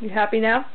you happy now?